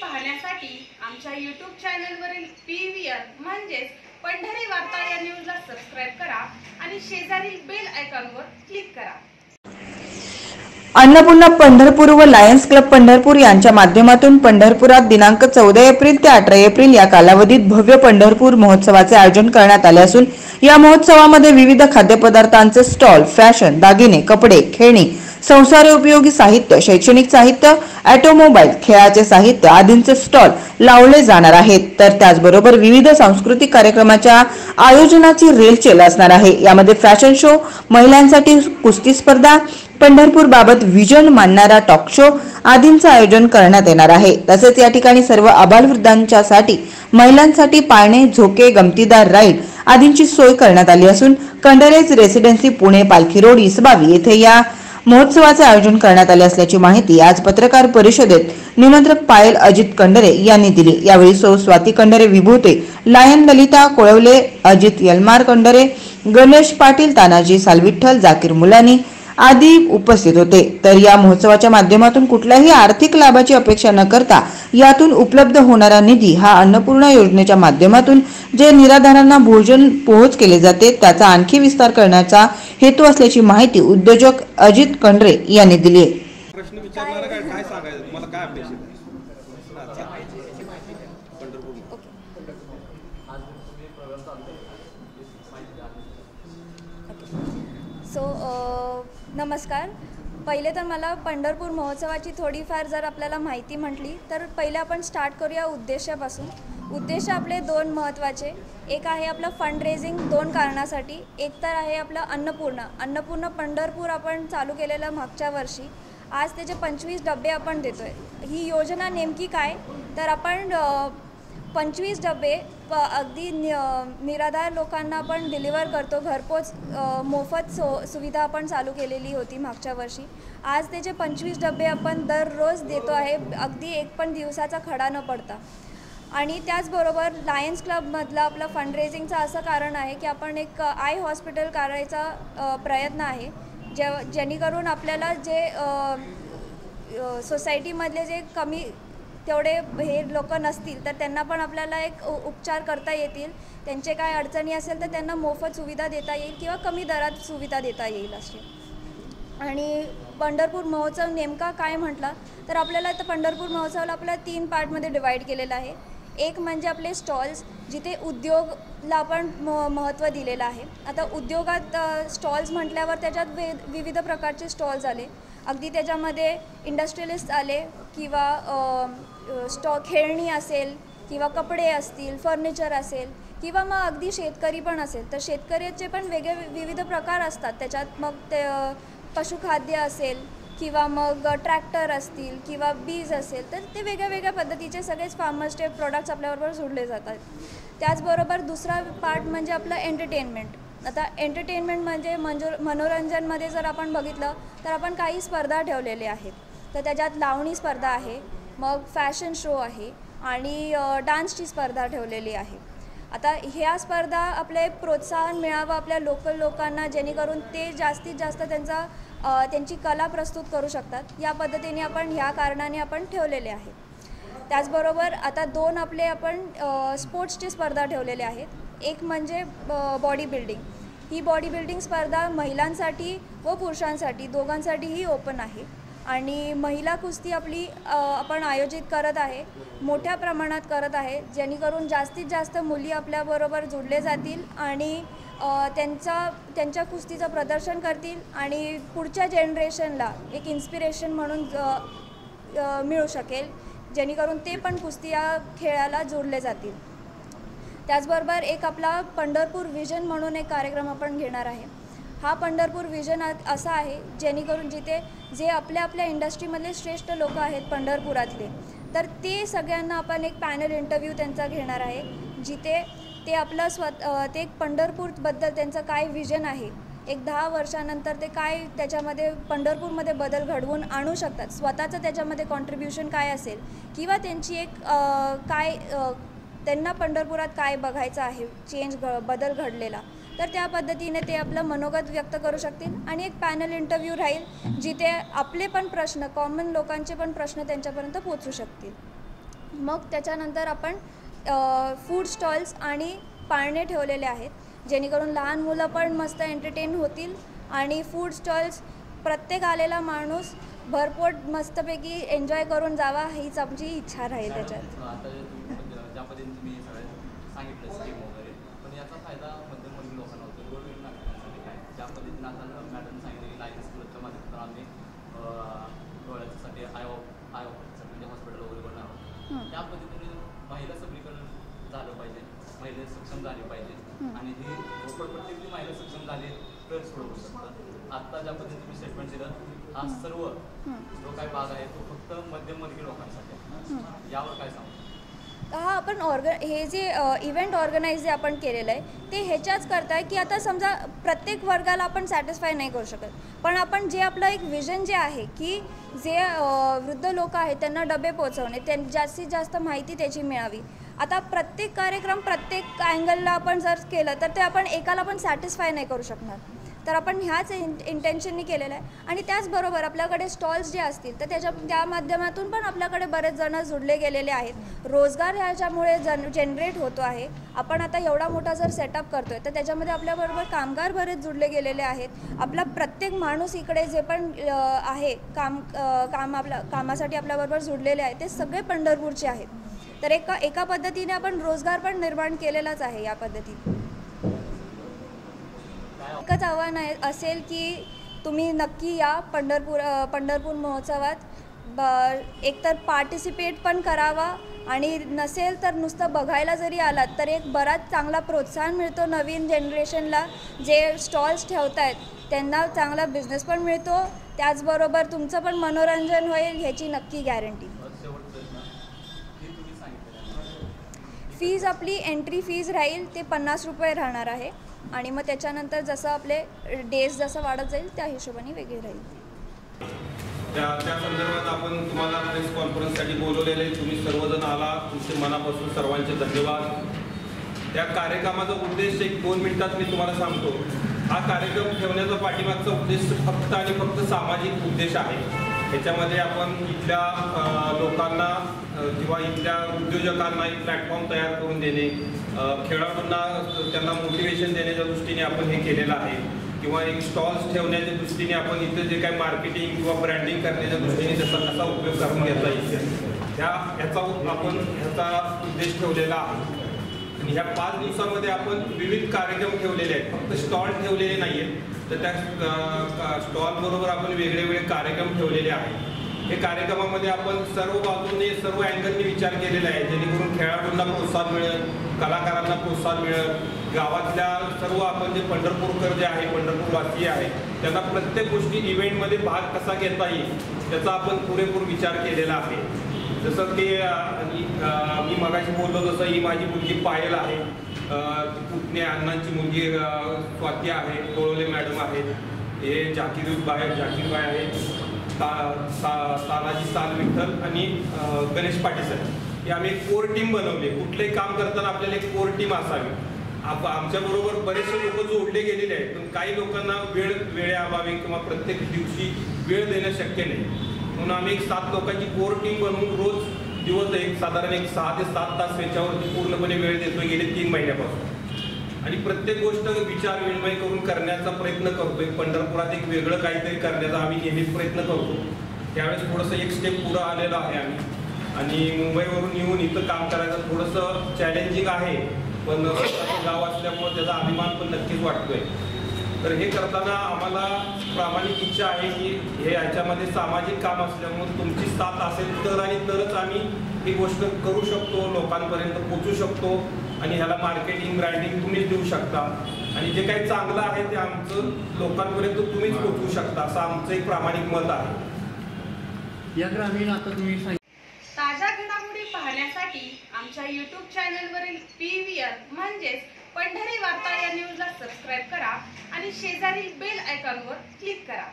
पाहण्यासाठी आमच्या यूट्यूब चॅनलवरील पी व्ही आर म्हणजेच पंढरी वार्ता या न्यूजला सबस्क्राईब करा आणि शेजारील बेल आयकॉनवर क्लिक करा. अन्नपूर्णा पंढरपूर व लायन्स क्लब पंढरपूर यांच्या माध्यमातून पंढरपुरात दिनांक चौदा एप्रिल ते अठरा एप्रिल या कालावधीत भव्य पंढरपूर महोत्सवाचे आयोजन करण्यात आले असून या महोत्सवामध्ये विविध खाद्यपदार्थांचे स्टॉल फॅशन दागिने कपडे खेळणी संसार उपयोगी साहित्य शैक्षणिक साहित्य ऑटोमोबाईल खेळाचे साहित्य आदींचे स्टॉल लावले जाणार आहेत. तर त्याचबरोबर विविध सांस्कृतिक कार्यक्रमाच्या आयोजनाची रेलचेल असणार आहे. यामध्ये फॅशन शो महिलांसाठी कुस्ती स्पर्धा पंढरपूर बाबत विजन मांडणारा टॉक शो आदींचं आयोजन करण्यात येणार आहे. तसेच या ठिकाणी सर्व आबालवृद्धांच्यासाठी महिलांसाठी पाळणे झोके गमतीदार राईड आदींची सोय करण्यात आली असून कंडरेज रेसिडेन्सी पुणे पालखी रोड इसबावी येथे या महोत्सवाचे आयोजन करण्यात आले असल्याची माहिती आज पत्रकार परिषदेत निमंत्रक पायल अजित कंडरे यांनी दिली. यावेळी सौ स्वाती कंडरे विभूते लायन ललिता कोळवले अजित यलमार कंडरे गणेश पाटील तानाजी सालविठ्ठल जाकीर मुलानी आदी उपस्थित होते. तर या महोत्सवाच्या माध्यमातून कुठल्याही आर्थिक लाभाची अपेक्षा न करता यातून उपलब्ध होणारा निधी हा अन्नपूर्णा योजनेच्या माध्यमातून जे निराधारांना भोजन पोहोच केले जाते त्याचा आणखी विस्तार करण्याचा हेतू असल्याची माहिती उद्योजक अजित कंडरे यांनी दिली आहे. प्रश्न विचारणार काय काय सांगायचं? तुम्हाला काय अपेक्षित आहे? चालेल. पंढरपूर सो नमस्कार. पहिले तर मला पंढरपूर महोत्सवाची थोडीफार जर आपल्याला माहिती म्हटली तर पहिले आपण स्टार्ट करूया उद्देशापासून. उद्देश आपले दोन महत्त्वाचे. एक आहे आपलं फंड रेझिंग दोन कारणासाठी. एक तर आहे आपलं अन्नपूर्णा. अन्नपूर्णा पंढरपूर आपण चालू केलेलं मागच्या वर्षी. आज त्याचे पंचवीस डबे आपण देतो आहे ही योजना नेमकी काय? तर आपण पंचवीस डबे प अगदी नि निराधार लोकांना पण डिलिव्हर करतो. घरपोच मोफत सो सुविधा आपण चालू केलेली होती मागच्या वर्षी. आज त्याचे पंचवीस डबे आपण दररोज देतो आहे अगदी एक पण दिवसाचा खडा न पडता. आणि त्याचबरोबर लायन्स क्लबमधलं आपलं फंडरेझिंगचं असं कारण आहे की आपण एक आय हॉस्पिटल करायचा प्रयत्न आहे. जे जेणेकरून आपल्याला जे सोसायटीमधले जे कमी तेवढे हे लोक नसतील तर त्यांना पण आपल्याला एक उपचार करता येतील. त्यांचे काय अडचणी असेल तर त्यांना मोफत सुविधा देता येईल किंवा कमी दरात सुविधा देता येईल अशी. आणि पंढरपूर महोत्सव नेमका काय म्हटला? तर आपल्याला तर पंढरपूर महोत्सवाला आपल्याला तीन पार्टमध्ये डिवाईड केलेलं आहे. एक म्हणजे आपले स्टॉल्स जिथे उद्योगला आपण म महत्त्व दिलेलं आहे. आता उद्योगात स्टॉल्स म्हटल्यावर त्याच्यात वे विविध प्रकारचे स्टॉल्स आले. अगदी त्याच्यामध्ये इंडस्ट्रियलिस्ट आले किंवा स्टॉ खेळणी असेल किंवा कपडे असतील फर्निचर असेल किंवा मग अगदी शेतकरी पण असेल तर शेतकऱ्याचे पण वेगळे विविध प्रकार असतात. त्याच्यात मग ते पशुखाद्य असेल किंवा मग ट्रॅक्टर असतील किंवा बीज असेल तर ते वेगळ्या वेगळ्या पद्धतीचे सगळेच फार्मर्सचे प्रोडक्ट्स आपल्याबरोबर जोडले जातात. त्याचबरोबर दुसरा पार्ट म्हणजे आपलं एंटरटेनमेंट आता एंटरटेनमेंट म्हणजे मंजो मनोरंजनमध्ये जर आपण बघितलं तर आपण काही स्पर्धा ठेवलेले आहेत. तर त्याच्यात लावणी स्पर्धा आहे मग फॅशन शो आहे आणि डान्सची स्पर्धा ठेवलेली आहे. आता ह्या स्पर्धा आपले प्रोत्साहन मिळावं आपल्या लोकल लोकांना जेणेकरून ते जास्तीत जास्त त्यांचा त्यांची कला प्रस्तुत करू शकतात. या पद्धतीने आपण ह्या कारणाने आपण ठेवलेले आहे. त्याचबरोबर आता दोन आपले आपण स्पोर्ट्सची स्पर्धा ठेवलेले आहेत. एक म्हणजे बॉडी बिल्डिंग ही बॉडी बिल्डिंग स्पर्धा महिलांसाठी व पुरुषांसाठी दोघांसाठीही ओपन आहे. आणि महिला कुस्ती आपली आपण आयोजित करत आहे मोठ्या प्रमाणात करत आहे जेणेकरून जास्तीत जास्त मुली आपल्याबरोबर जोडले जातील आणि त्यांचा त्यांच्या कुस्तीचं प्रदर्शन करतील आणि पुढच्या जनरेशनला एक इन्स्पिरेशन म्हणून मिळू शकेल जेणेकरून ते पण कुस्ती या खेळाला जोडले जातील. त्याचबरोबर एक आपला पंढरपूर विजन म्हणून एक कार्यक्रम आपण घेणार आहे. हा पंढरपूर विजन आ- असा आहे जेणेकरून जिथे जे आपल्या आपल्या इंडस्ट्रीमधले श्रेष्ठ लोक आहेत पंढरपुरातले तर ते सगळ्यांना आपण एक पॅनल इंटरव्ह्यू त्यांचा घेणार आहे जिथे ते आपलं स्वत ते पंढरपूरबद्दल त्यांचं काय विजन आहे एक दहा वर्षानंतर ते काय त्याच्यामध्ये पंढरपूरमध्ये बदल घडवून आणू शकतात स्वतःचं त्याच्यामध्ये कॉन्ट्रीब्युशन काय असेल किंवा त्यांची एक काय त्यांना पंढरपुरात काय बघायचं आहे? चेंज घ बदल घडलेला. तर त्या पद्धतीने ते आपलं मनोगत व्यक्त करू शकतील आणि एक पॅनल इंटरव्ह्यू राहील जिथे आपले पण प्रश्न कॉमन लोकांचे पण प्रश्न त्यांच्यापर्यंत पोचू शकतील. मग त्याच्यानंतर आपण फूड स्टॉल्स आणि पाळणे ठेवलेले आहेत जेणेकरून लहान मुलं पण मस्त एंटरटेन होतील आणि फूड स्टॉल्स प्रत्येक आलेला माणूस भरपूर मस्तपैकी एन्जॉय करून जावा हीच आमची इच्छा राहील त्याच्यात. पद्धतीने तुम्ही सगळं सांगितलं स्कीम वगैरे. पण याचा फायदा मध्यमवर्गीय लोकांना होतो. गोरगरीब नागरिकांसाठी काय? ज्या पद्धतीने आता मॅडम सांगितलं की लायन्स क्लबच्या माध्यमातून आम्ही डोळ्याच्यासाठी आय ऑप आय ऑपरेशन म्हणजे हॉस्पिटल वगैरे बनणार आहोत. त्या पद्धतीने महिला सबलीकरण झालं पाहिजे. महिला सक्षम झाली पाहिजे. आणि ही झोपडपट्टीतली महिला सक्षम झाली तर सोडवू शकतात. आत्ता ज्या पद्धतीने तुम्ही स्टेटमेंट दिलं हा सर्व. जो काही भाग आहे तो फक्त मध्यमवर्गीय लोकांसाठी आहे. यावर काय सांगू? हा आपण ऑर्ग हे जे इव्हेंट ऑर्गनाईज जे आपण केलेलं आहे ते ह्याच्याच करताय की आता समजा प्रत्येक वर्गाला आपण सॅटिस्फाय नाही करू शकत. पण आपण जे आपलं एक विजन जे आहे की जे वृद्ध लोक आहेत त्यांना डबे पोचवणे त्यां जास्तीत जास्त माहिती त्याची मिळावी. आता प्रत्येक कार्यक्रम प्रत्येक अँगलला आपण जर केलं तर ते आपण एकाला पण सॅटिस्फाय नाही करू शकणार. तर आपण ह्याच इन इंटेन्शननी केलेलं आहे. आणि त्याचबरोबर आपल्याकडे स्टॉल्स जे असतील तर त्याच्या त्या माध्यमातून पण आपल्याकडे बरेच जण जुडले गेलेले आहेत. रोजगार ह्याच्यामुळे जन जनरेट होतो आहे. आपण आता एवढा मोठा जर सेटअप करतो आहे तर त्याच्यामध्ये आपल्याबरोबर कामगार बरेच जुडले गेलेले आहेत. आपला प्रत्येक माणूस इकडे जे पण आहे काम काम आपला कामासाठी आपल्याबरोबर जुडलेले आहे ते सगळे पंढरपूरचे आहेत. तर एका एका पद्धतीने आपण रोजगार पण निर्माण केलेलाच आहे या पद्धतीने एकच आव्हान आहे असेल की तुम्ही नक्की या पंढरपूर पंढरपूर महोत्सवात. ब एकतर पार्टिसिपेट पण करावा आणि नसेल तर नुसतं बघायला जरी आलात तर एक बराच चांगला प्रोत्साहन मिळतो नवीन जनरेशनला जे स्टॉल्स ठेवत आहेत त्यांना चांगला बिझनेस पण मिळतो. त्याचबरोबर तुमचं पण मनोरंजन होईल ह्याची नक्की गॅरंटी फीज आपली एंट्री फीज राहील ते पन्नास रुपये राहणार आहे. आणि मग त्याच्यानंतर जसं आपले डेज जसं वाढत जाईल त्या हिशोबाने वेगळी राहील. त्या त्या संदर्भात आपण तुम्हाला प्रेस कॉन्फरन्ससाठी बोलवलेले तुम्ही सर्वजण आला. तुमचे मनापासून सर्वांचे धन्यवाद. त्या कार्यक्रमाचा उद्देश एक दोन मिनिटात मी तुम्हाला सांगतो. हा कार्यक्रम ठेवण्याचा पाठीमागचा उद्देश फक्त आणि फक्त सामाजिक उद्देश आहे. ह्याच्यामध्ये आपण इथल्या लोकांना किंवा इथल्या उद्योजकांना एक प्लॅटफॉर्म तयार करून देणे खेळाडूंना त्यांना मोटिवेशन देण्याच्या दृष्टीने आपण हे केलेलं आहे. किंवा एक स्टॉल्स ठेवण्याच्या दृष्टीने आपण इथं जे काही मार्केटिंग किंवा ब्रँडिंग करण्याच्या दृष्टीने त्याचा कसा उपयोग करून घेता येईल ह्या ह्याचा आपण ह्याचा उद्देश ठेवलेला आहे. आणि ह्या पाच दिवसामध्ये आपण विविध कार्यक्रम ठेवलेले आहेत. फक्त स्टॉल ठेवलेले नाही आहेत तर त्या स्टॉल बरोबर आपण वेगळे वेगळे कार्यक्रम ठेवलेले आहेत. हे कार्यक्रमामध्ये आपण सर्व बाजूने सर्व अँगलने विचार केलेला आहे. जेणेकरून खेळाडूंना प्रोत्साहन मिळेल कलाकारांना प्रोत्साहन मिळेल. गावातल्या सर्व आपण जे पंढरपूरकर जे आहे पंढरपूरवासी आहे त्यांना प्रत्येक गोष्टी इव्हेंटमध्ये भाग कसा घेता येईल त्याचा आपण पुरेपूर विचार केलेला आहे. जसं की मी- मगाशी बोललो जसं ही माझी मुलगी पायल आहे पुतणे अण्णांची मुलगी स्वाती आहे कोळोले मॅडम आहेत हे जाकीर बाय जाकीरबाय आहे ता- सा- तानाजी साल विठ्ठल आणि गणेश पाटील सर. हे आम्ही एक कोर टीम बनवली कुठलंही काम करताना आपल्याला एक कोर टीम असावी. आप आमच्याबरोबर बरेचसे लोक जोडले गेलेले आहेत पण काही लोकांना वेळ वेळेअभावी किंवा प्रत्येक दिवशी वेळ देणं शक्य नाही. म्हणून आम्ही एक सात लोकांची कोर टीम बनवून रोज दिवस एक साधारण एक सहा ते सात तास याच्यावरती पूर्णपणे वेळ देतो गेले तीन महिन्यापासून. आणि प्रत्येक गोष्ट विचार विनिमय करून करण्याचा प्रयत्न करतोय. पंढरपुरात एक वेगळं काहीतरी करण्याचा आम्ही नेहमीच प्रयत्न करतो. त्यावेळेस थोडंसं एक स्टेप पुढं आलेलं आहे आम्ही. आणि मुंबईवरून येऊन इथं काम करायचं थोडंसं चॅलेंजिंग आहे. पण गाव असल्यामुळे त्याचा अभिमान पण नक्कीच वाटतोय तर हे करताना आम्हाला प्रामाणिक इच्छा आहे की हे याच्यामध्ये सामाजिक काम असल्यामुळे तुमची साथ असेल तर आणि तरच आम्ही ही गोष्ट करू शकतो लोकांपर्यंत पोचू शकतो आणि ह्याला मार्केटिंग ब्रँडिंग तुम्हीच देऊ शकता. आणि जे काही चांगलं आहे ते आमचं लोकांपर्यंत तुम्हीच पोचवू शकता असं आमचं एक प्रामाणिक मत आहे. या ग्रामीण आता तुम्ही ताज्या घडामोडी पाहण्यासाठी आमच्या यूट्यूब चॅनलवरील पी व्ही आर म्हणजेच पंढरी वार्ता या न्यूजला सबस्क्राईब करा आणि शेजारील बेल आयकॉनवर क्लिक करा.